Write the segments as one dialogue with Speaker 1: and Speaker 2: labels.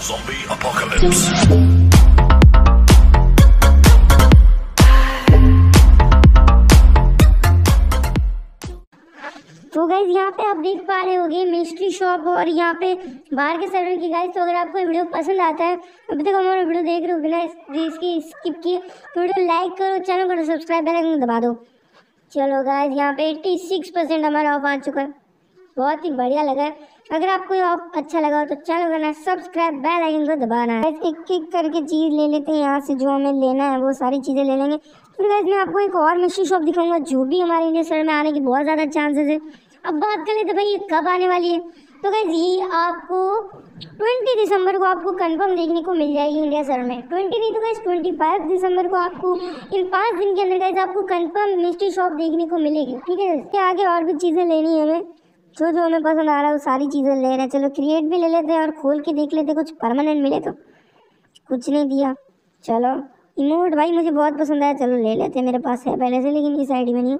Speaker 1: Zombie apocalypse.
Speaker 2: तो guys यहाँ पे आप देख पा रहे होगे मिस्ट्री शॉप और यहाँ पे बाहर के सर्वर की गाइज़ तो अगर आपको वीडियो पसंद आता है, अभी तक हमारा वीडियो देख रहे हो बिना इसकी स्किप किए तो वीडियो लाइक करो चैनल को सब्सक्राइब बेल आइकन दबा दो। चलो गाइज़ यहाँ पे 86 परसेंट हमारा ऑफ़ आ चुका है। बहुत ही बढ़िया लगा है। अगर आपको ये ऑफ़ अच्छा लगा हो तो चैनल करना सब्सक्राइब, बेल आइकन को दबाना है। एक एक करके चीज़ ले लेते हैं, यहाँ से जो हमें लेना है, वो सारी चीज़ें ले लेंगे। फिर गाइज़ मैं आपको एक और मिस्ट्री शॉप दिखाऊँगा, जो भी हमारे इंडिया शहर में आने की बहुत ज़्यादा चांसेस है। अब बात कर लेते भाई, ये कब आने वाली है? तो गाइज़ ये आपको 20 दिसंबर को आपको कंफर्म देखने को मिल जाएगी इंडिया शहर में। 20 नहीं तो गाइज़ 25 दिसंबर को आपको, इन पाँच दिन के अंदर गाइज़ आपको कंफर्म मिस्ट्री शॉप देखने को मिलेगी। ठीक है, इसके आगे और भी चीज़ें लेनी है हमें। जो जो हमें पसंद आ रहा है, वो सारी चीज़ें ले रहे हैं। चलो क्रिएट भी ले लेते हैं और खोल के देख लेते कुछ परमानेंट मिले तो। कुछ नहीं दिया। चलो इमोट भाई मुझे बहुत पसंद आया। चलो, ले लेते हैं। मेरे पास है पहले से, लेकिन इस आईडी में नहीं।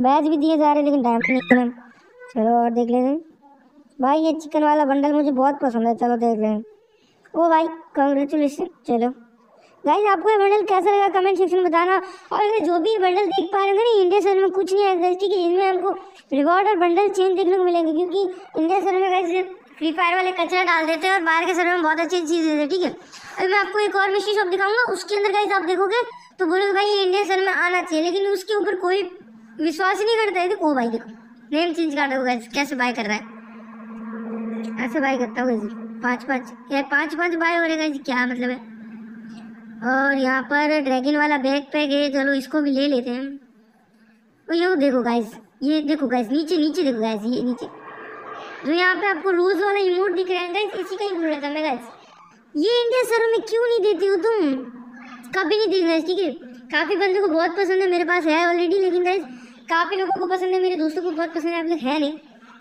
Speaker 2: बैच भी दिए जा रहे लेकिन टाइम नहीं है चलो, और देख लेते हैं। भाई, ये चिकन वाला बंडल मुझे बहुत पसंद है। चलो, देख हैं ओ भाई कंग्रेचुलेसन चलो। गाइस आपको ये बंडल कैसा लगा? कमेंट सेक्शन में बताना। और अगर जो भी बंडल देख पा रहे होंगे ना इंडिया सर में कुछ नहीं है ठीक है, इसमें हमको रिवॉर्ड और बंडल चेंज देखने को मिलेंगे, क्योंकि इंडिया सर में गाइस फ्री फायर वाले कचरा डाल देते हैं और बाहर के सर्वर में बहुत अच्छी चीज़ देते हैं, ठीक है? अभी मैं आपको एक और मिस्ट्री शॉप दिखाऊँगा। उसके अंदर गाइस आप देखोगे तो बोलोगे भाई, ये इंडिया सर में आना चाहिए, लेकिन उसके ऊपर कोई विश्वास ही नहीं करता है देखो भाई, देखो नेम चेंज कर दो गाइस कैसे बाय कर रहा है? ऐसे बाय करता हूँ पाँच पाँच यार पाँच पाँच बाय हो रहे गाइस क्या मतलब है? और यहाँ पर ड्रैगन वाला बैग पैक है चलो इसको भी ले लेते हैं। और ये देखो गाइस ये देखो गाइस नीचे नीचे देखो गाइस ये नीचे। जो यहाँ पे आपको रोज वाला इमोट दिख रहा है गाइस इसी का ही बोल रहा था मैं गाइस ये इंडिया सर में क्यों नहीं देती हो तुम? कभी नहीं दी गाइस ठीक है? काफ़ी बंदों को बहुत पसंद है मेरे पास, है ऑलरेडी लेकिन गाइस काफ़ी लोगों को पसंद है, मेरे दोस्तों को बहुत पसंद है, आप लोग है नहीं।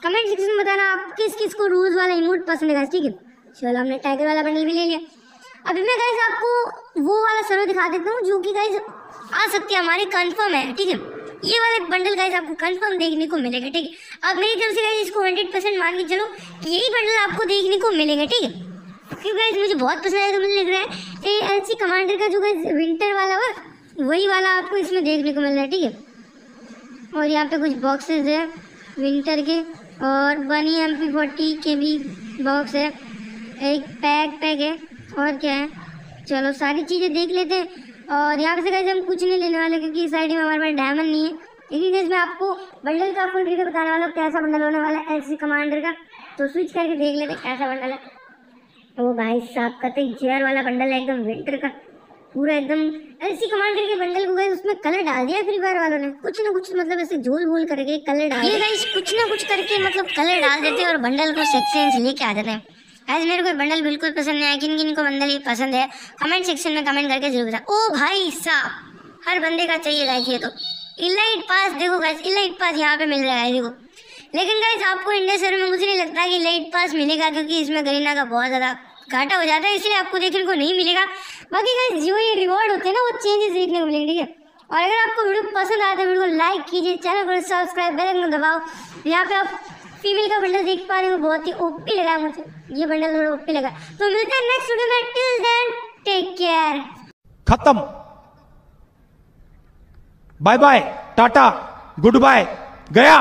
Speaker 2: कमेंट सेक्शन में बताना आप किस किस को रोज वाला इमोट पसंद है गाइस ठीक है? चलो हमने टाइगर वाला बंडल भी ले लिया। अभी मैं गाइज़ आपको वो वाला सर्वर दिखा देता हूँ जो कि गाइस आ सकती है, हमारी कंफर्म है, ठीक है? ये वाले बंडल गाइस आपको कंफर्म देखने को मिलेगा, ठीक है? अब मेरी तरफ़ से गाइज़ इसको हंड्रेड परसेंट मान के चलो यही बंडल आपको देखने को मिलेगा, ठीक है? क्योंकि गाइस मुझे बहुत पसंद आया तो मुझे लग रहा है ए एल सी कमांडर का जो गाइस विंटर वाला हुआ, वही वाला आपको इसमें देखने को मिल रहा है, ठीक है? और यहाँ पे कुछ बॉक्सेस है विंटर के, और बनी एम पी फोर्टी के भी बॉक्स है। एक पैक पैक है। और क्या है? चलो सारी चीज़ें देख लेते हैं। और यहाँ से कैसे हम कुछ नहीं लेने वाले क्योंकि इस साइड में हमारे पास डायमंड नहीं है। लेकिन guys, मैं आपको बंडल का फुल रिव्यू बताने वाला हूँ कैसा बंडल होने वाला है एल कमांडर का। तो स्विच करके देख लेते हैं कैसा बंडल है। ओ भाई साहब का तो जेयर वाला बंडल है एकदम विंटर का। पूरा एकदम ऐसी कमांडर के बंडल को गए उसमें कलर डाल दिया फ्री फायर वालों ने। कुछ ना कुछ मतलब ऐसे झोल भूल करके कलर डाल ये कुछ ना कुछ करके मतलब कलर डाल देते हैं और बंडल को सेक्शन से लेके आ जाते हैं। आज मेरे को बंडल बिल्कुल पसंद नहीं आया। किन किन को बंडल ही पसंद है? कमेंट सेक्शन में कमेंट करके ज़रूर बता ओ भाई साहब, हर बंदे का चाहिए लाइक ये तो। इलाइट पास देखो गाइस इलाइट पास यहाँ पे मिल रहा है, देखो। लेकिन गाइस आपको इंडिया सर में मुझे नहीं लगता कि लाइट पास मिलेगा, क्योंकि इसमें गरीना का बहुत ज़्यादा घाटा हो जाता है, इसलिए आपको देखने को नहीं मिलेगा। बाकी गाइस जो ये रिवॉर्ड होते हैं ना, वो चेंजेस देखने को मिलेंगे, ठीक है? और अगर आपको वीडियो पसंद आया तो वीडियो को लाइक कीजिए चैनल को सब्सक्राइब बेल आइकन दबाओ। यहाँ पे आप फीमेल का बंडल देख पा रहे हो, बहुत ही ओपी लगा है मुझे। ये बंडल थोड़ा ओपी लगा। तो मिलते हैं नेक्स्ट वीडियो में। टिल देन टेक केयर
Speaker 3: खत्म। Bye bye tata good bye गया।